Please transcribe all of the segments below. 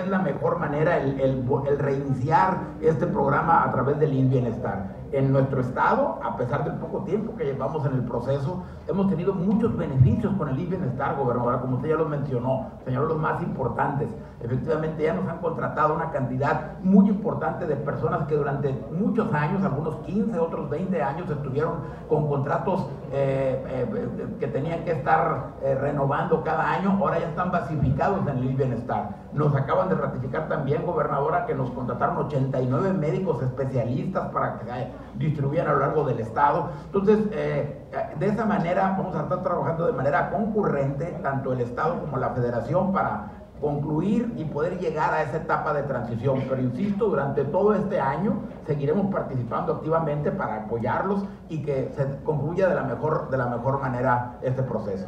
es la mejor manera el, reiniciar este programa a través del Bienestar en nuestro estado, a pesar del poco tiempo que llevamos en el proceso, hemos tenido muchos beneficios con el bienestar, gobernadora, como usted ya lo mencionó, señaló los más importantes. Efectivamente, ya nos han contratado una cantidad muy importante de personas que durante muchos años, algunos 15, otros 20 años, estuvieron con contratos eh, eh, que tenían que estar eh, renovando cada año, ahora ya están basificados en el bienestar. Nos acaban de ratificar también, gobernadora, que nos contrataron 89 médicos especialistas para que distribuyan a lo largo del Estado. Entonces, eh, de esa manera vamos a estar trabajando de manera concurrente, tanto el Estado como la Federación, para concluir y poder llegar a esa etapa de transición. Pero insisto, durante todo este año seguiremos participando activamente para apoyarlos y que se concluya de la mejor, de la mejor manera este proceso.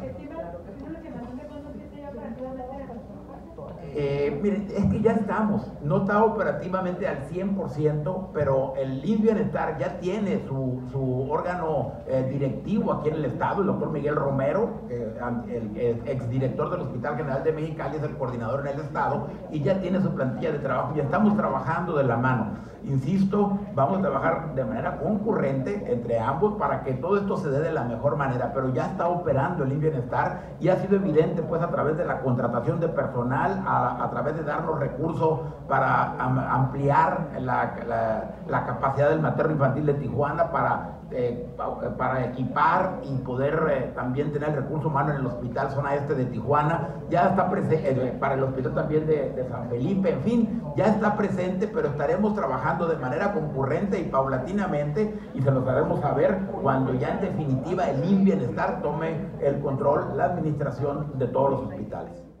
Eh, miren, es que ya estamos, no está operativamente al 100%, pero el INS Bienestar ya tiene su, su órgano eh, directivo aquí en el Estado, el doctor Miguel Romero, el, exdirector del Hospital General de Mexicali, es el coordinador en el Estado, y ya tiene su plantilla de trabajo, ya estamos trabajando de la mano. Insisto, vamos a trabajar de manera concurrente entre ambos para que todo esto se dé de la mejor manera, pero ya está operando el INS Bienestar y ha sido evidente pues a través de la contratación de personal a través de darnos recursos para ampliar la, capacidad del materno infantil de Tijuana, para, eh, para equipar y poder eh, también tener el recurso humano en el hospital zona este de Tijuana, ya está presente, eh, para el hospital también de, San Felipe, en fin, ya está presente, pero estaremos trabajando de manera concurrente y paulatinamente y se los haremos saber cuando ya en definitiva el IN Bienestar tome el control, la administración de todos los hospitales.